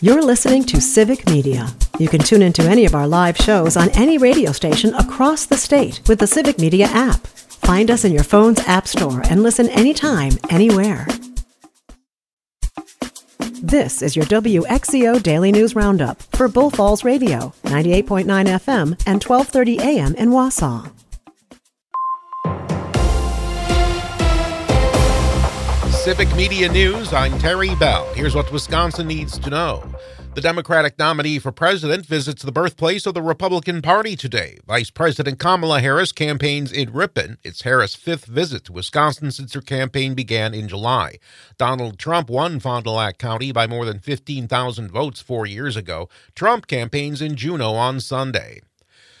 You're listening to Civic Media. You can tune into any of our live shows on any radio station across the state with the Civic Media app. Find us in your phone's app store and listen anytime, anywhere. This is your WXCO Daily News Roundup for Bull Falls Radio, 98.9 FM and 1230 AM in Wausau. Civic Media News, I'm Terry Bell. Here's what Wisconsin needs to know. The Democratic nominee for president visits the birthplace of the Republican Party today. Vice President Kamala Harris campaigns in Ripon. It's Harris' fifth visit to Wisconsin since her campaign began in July. Donald Trump won Fond du Lac County by more than 15,000 votes four years ago. Trump campaigns in Juneau on Sunday.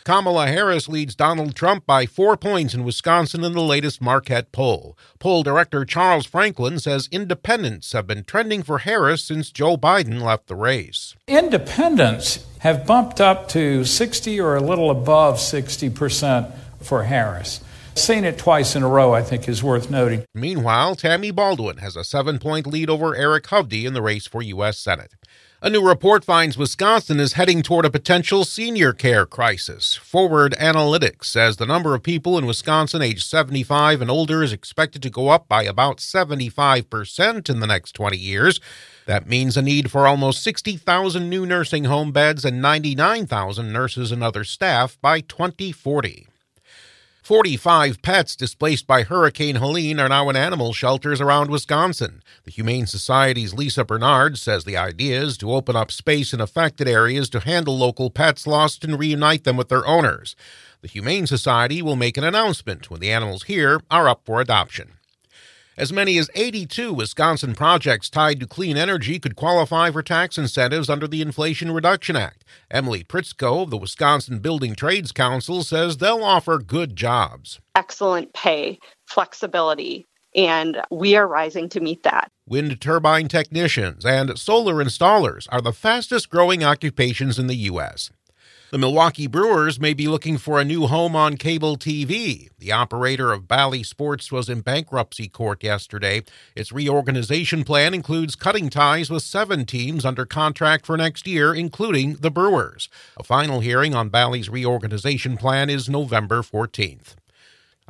Kamala Harris leads Donald Trump by four points in Wisconsin in the latest Marquette poll. Poll director Charles Franklin says independents have been trending for Harris since Joe Biden left the race. Independents have bumped up to 60 or a little above 60% for Harris. Seeing it twice in a row, I think, is worth noting. Meanwhile, Tammy Baldwin has a seven point lead over Eric Hovde in the race for U.S. Senate. A new report finds Wisconsin is heading toward a potential senior care crisis. Forward Analytics says the number of people in Wisconsin aged 75 and older is expected to go up by about 75% in the next 20 years. That means a need for almost 60,000 new nursing home beds and 99,000 nurses and other staff by 2040. 45 pets displaced by Hurricane Helene are now in animal shelters around Wisconsin. The Humane Society's Lisa Bernard says the idea is to open up space in affected areas to handle local pets lost and reunite them with their owners. The Humane Society will make an announcement when the animals here are up for adoption. As many as 82 Wisconsin projects tied to clean energy could qualify for tax incentives under the Inflation Reduction Act. Emily Pritzko of the Wisconsin Building Trades Council says they'll offer good jobs. Excellent pay, flexibility, and we are rising to meet that. Wind turbine technicians and solar installers are the fastest growing occupations in the U.S. The Milwaukee Brewers may be looking for a new home on cable TV. The operator of Bally Sports was in bankruptcy court yesterday. Its reorganization plan includes cutting ties with seven teams under contract for next year, including the Brewers. A final hearing on Bally's reorganization plan is November 14th.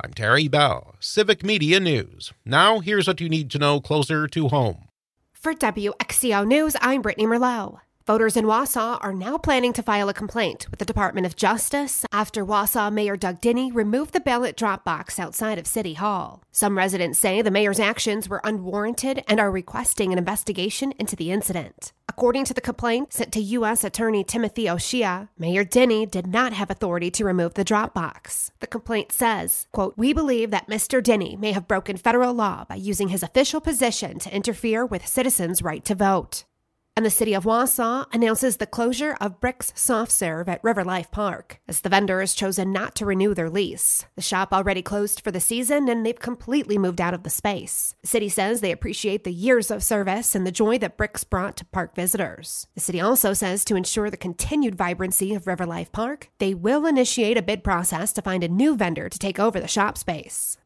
I'm Terry Bell, Civic Media News. Now, here's what you need to know closer to home. For WXCO News, I'm Brittany Merlot. Voters in Wausau are now planning to file a complaint with the Department of Justice after Wausau Mayor Doug Diny removed the ballot drop box outside of City Hall. Some residents say the mayor's actions were unwarranted and are requesting an investigation into the incident. According to the complaint sent to U.S. Attorney Timothy O'Shea, Mayor Diny did not have authority to remove the drop box. The complaint says, quote, We believe that Mr. Diny may have broken federal law by using his official position to interfere with citizens' right to vote and the city of Wausau announces the closure of Brick's Soft Serve at River Life Park, as the vendor has chosen not to renew their lease. The shop already closed for the season and they've completely moved out of the space. The city says they appreciate the years of service and the joy that Brick's brought to park visitors. The city also says to ensure the continued vibrancy of River Life Park, they will initiate a bid process to find a new vendor to take over the shop space.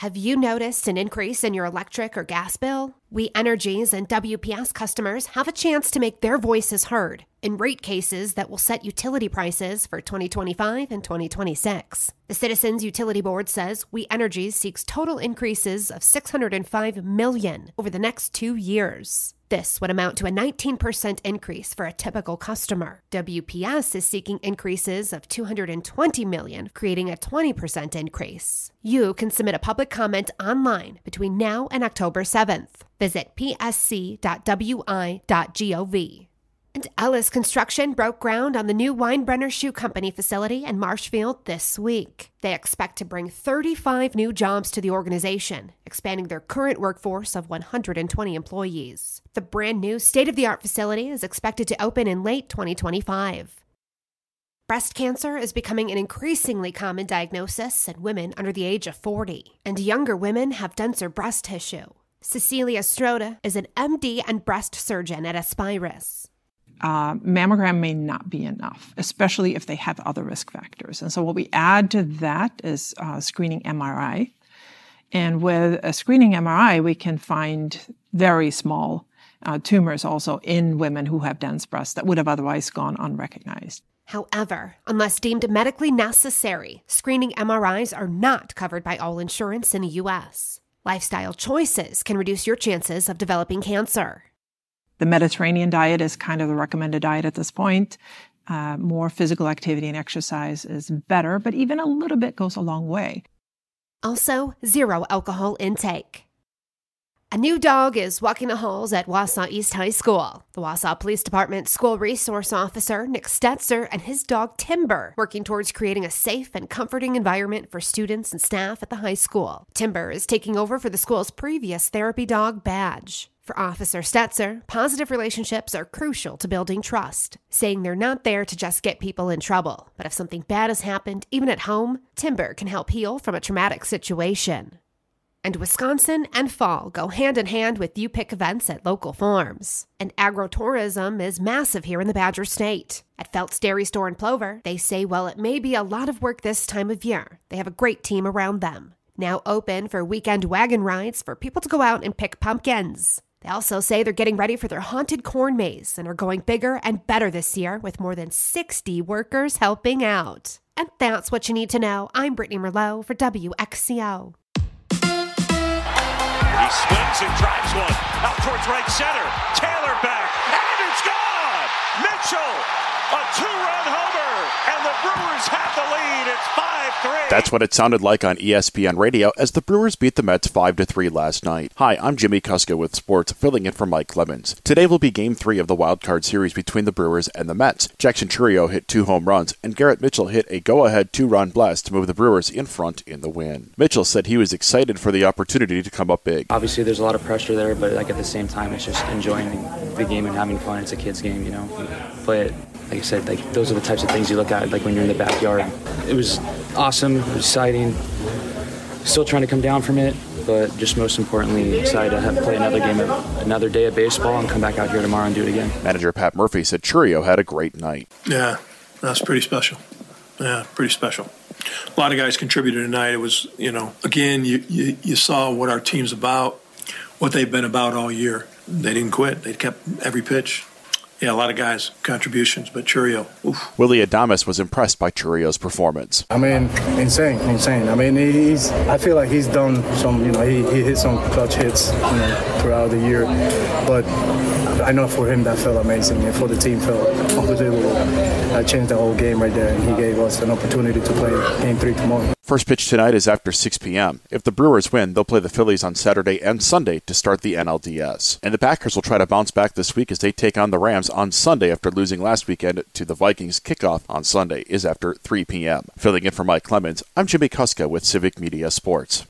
Have you noticed an increase in your electric or gas bill? We Energies and WPS customers have a chance to make their voices heard in rate cases that will set utility prices for 2025 and 2026. The Citizens Utility Board says We Energies seeks total increases of 605 million over the next 2 years. This would amount to a 19% increase for a typical customer. WPS is seeking increases of 220 million, creating a 20% increase. You can submit a public comment online between now and October 7th. Visit psc.wi.gov. And Ellis Construction broke ground on the new Weinbrenner Shoe Company facility in Marshfield this week. They expect to bring 35 new jobs to the organization, expanding their current workforce of 120 employees. The brand new state of the art facility is expected to open in late 2025. Breast cancer is becoming an increasingly common diagnosis in women under the age of 40, and younger women have denser breast tissue. Cecilia Stroda is an MD and breast surgeon at Aspirus uh, mammogram may not be enough, especially if they have other risk factors. And so, what we add to that is uh, screening MRI. And with a screening MRI, we can find very small uh, tumors also in women who have dense breasts that would have otherwise gone unrecognized. However, unless deemed medically necessary, screening MRIs are not covered by all insurance in the U.S. Lifestyle choices can reduce your chances of developing cancer. The Mediterranean diet is kind of the recommended diet at this point. Uh, more physical activity and exercise is better, but even a little bit goes a long way. Also, zero alcohol intake. A new dog is walking the halls at Wausau East High School. The Wausau Police Department School Resource Officer Nick Stetzer and his dog Timber working towards creating a safe and comforting environment for students and staff at the high school. Timber is taking over for the school's previous therapy dog badge. For Officer Stetzer, positive relationships are crucial to building trust, saying they're not there to just get people in trouble. But if something bad has happened, even at home, Timber can help heal from a traumatic situation. And Wisconsin and fall go hand in hand with you pick events at local farms. And agrotourism is massive here in the Badger State. At Feltz's Dairy Store in Plover, they say while it may be a lot of work this time of year, they have a great team around them. Now open for weekend wagon rides for people to go out and pick pumpkins. They also say they're getting ready for their haunted corn maze and are going bigger and better this year with more than 60 workers helping out. And that's what you need to know. I'm Brittany Merlot for WXCO. He swings and drives one out towards right center. Taylor back, and it's gone. Mitchell, a two-run homer, and the Brewers have the lead. It's five-three. That's what it sounded like on ESPN Radio as the Brewers beat the Mets 5 3 last night. Hi, I'm Jimmy Kuska with Sports, filling in for Mike Clemens. Today will be Game 3 of the Wild Card Series between the Brewers and the Mets. Jackson Chourio hit two home runs, and Garrett Mitchell hit a go-ahead two-run blast to move the Brewers in front in the win. Mitchell said he was excited for the opportunity to come up big. Obviously, there's a lot of pressure there, but like at the same time, it's just enjoying the game and having fun. It's a kid's game, you know. Play it like I said, like those are the types of things you look at, like when you're in the backyard. It was awesome, exciting. Still trying to come down from it, but just most importantly, excited to have, play another game, of, another day of baseball, and come back out here tomorrow and do it again. Manager Pat Murphy said Chourio had a great night. Yeah, that's pretty special. Yeah, pretty special. A lot of guys contributed tonight. It was, you know, again, you, you, you saw what our team's about, what they've been about all year. They didn't quit. They kept every pitch yeah, a lot of guys contributions, but Chourio. Oof. Willy Adames was impressed by Chourio's performance. I mean, insane, insane. I mean, he's. I feel like he's done some. You know, he, he hit some clutch hits, you know, throughout the year. But I know for him that felt amazing, and for the team felt unbelievable. That changed the whole game right there, and he gave us an opportunity to play Game Three tomorrow. First pitch tonight is after 6 p.m. If the Brewers win, they'll play the Phillies on Saturday and Sunday to start the NLDS. And the Packers will try to bounce back this week as they take on the Rams on Sunday after losing last weekend to the Vikings. Kickoff on Sunday is after 3 p.m. Filling in for Mike Clemens, I'm Jimmy Kuska with Civic Media Sports.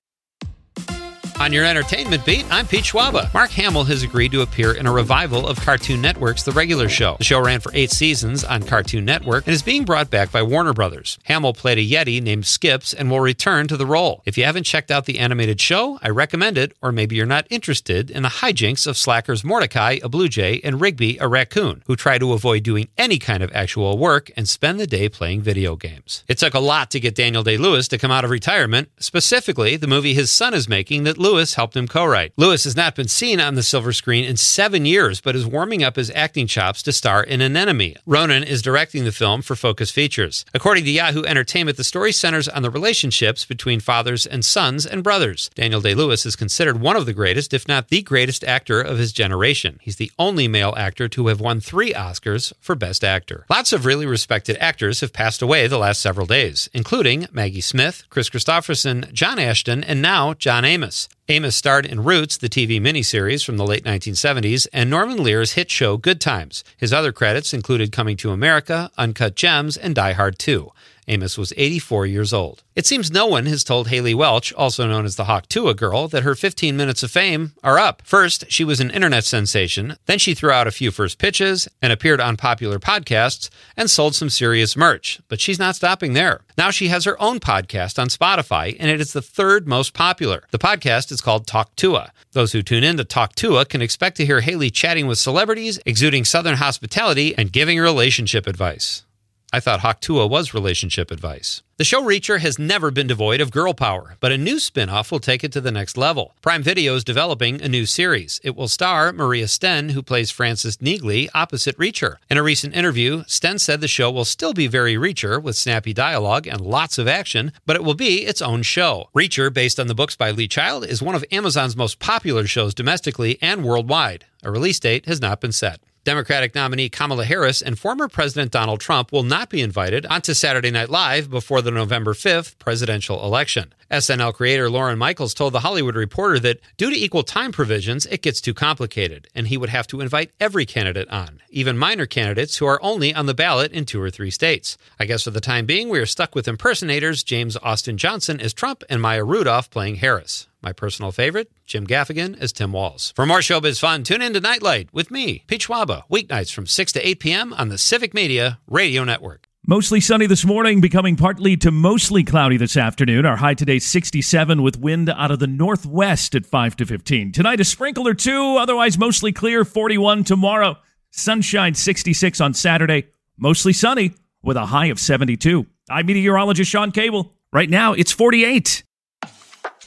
On your entertainment beat, I'm Pete Schwaba. Mark Hamill has agreed to appear in a revival of Cartoon Network's The Regular Show. The show ran for eight seasons on Cartoon Network and is being brought back by Warner Brothers. Hamill played a Yeti named Skips and will return to the role. If you haven't checked out the animated show, I recommend it, or maybe you're not interested in the hijinks of slackers Mordecai, a blue jay, and Rigby, a raccoon, who try to avoid doing any kind of actual work and spend the day playing video games. It took a lot to get Daniel Day Lewis to come out of retirement, specifically the movie his son is making that Lewis helped him co write. Lewis has not been seen on the silver screen in seven years, but is warming up his acting chops to star in Anemone. Ronan is directing the film for Focus Features. According to Yahoo Entertainment, the story centers on the relationships between fathers and sons and brothers. Daniel Day Lewis is considered one of the greatest, if not the greatest actor of his generation. He's the only male actor to have won three Oscars for Best Actor. Lots of really respected actors have passed away the last several days, including Maggie Smith, Kris Kristofferson, John Ashton, and now John Amos. Amos starred in Roots, the TV miniseries from the late 1970s, and Norman Lear's hit show Good Times. His other credits included Coming to America, Uncut Gems, and Die Hard 2. Amos was 84 years old. It seems no one has told Haley Welch, also known as the Hawk Tuah girl, that her 15 minutes of fame are up. First, she was an internet sensation. Then she threw out a few first pitches and appeared on popular podcasts and sold some serious merch. But she's not stopping there. Now she has her own podcast on Spotify, and it is the third most popular. The podcast is called Talk Tuah. Those who tune in to Talk Tuah can expect to hear Haley chatting with celebrities, exuding Southern hospitality, and giving relationship advice. I thought Hawk was relationship advice. The show Reacher has never been devoid of girl power, but a new spin off will take it to the next level. Prime Video is developing a new series. It will star Maria Sten, who plays Frances Neagley, opposite Reacher. In a recent interview, Sten said the show will still be very Reacher, with snappy dialogue and lots of action, but it will be its own show. Reacher, based on the books by Lee Child, is one of Amazon's most popular shows domestically and worldwide. A release date has not been set. Democratic nominee Kamala Harris and former President Donald Trump will not be invited onto Saturday Night Live before the November 5th presidential election. SNL creator Lorne Michaels told The Hollywood Reporter that due to equal time provisions, it gets too complicated, and he would have to invite every candidate on, even minor candidates who are only on the ballot in two or three states. I guess for the time being, we are stuck with impersonators James Austin Johnson as Trump and Maya Rudolph playing Harris. My personal favorite, Jim Gaffigan as Tim Walz. For more showbiz fun, tune in to Nightlight with me, Pete Schwaba, weeknights from 6 to 8 p.m. on the Civic Media Radio Network. Mostly sunny this morning, becoming partly to mostly cloudy this afternoon. Our high today 67 with wind out of the northwest at 5 to 15. Tonight a sprinkle or two, otherwise mostly clear 41 tomorrow. Sunshine 66 on Saturday, mostly sunny with a high of 72. I'm meteorologist Sean Cable. Right now it's 48.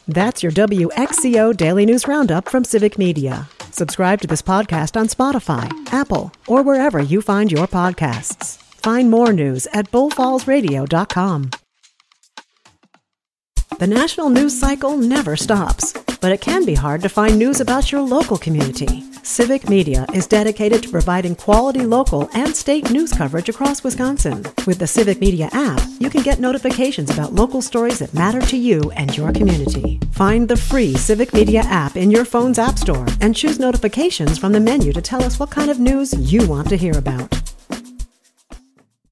That's your WXCO Daily News Roundup from Civic Media. Subscribe to this podcast on Spotify, Apple, or wherever you find your podcasts. Find more news at bullfallsradio.com. The national news cycle never stops, but it can be hard to find news about your local community. Civic Media is dedicated to providing quality local and state news coverage across Wisconsin. With the Civic Media app, you can get notifications about local stories that matter to you and your community. Find the free Civic Media app in your phone's App Store and choose notifications from the menu to tell us what kind of news you want to hear about.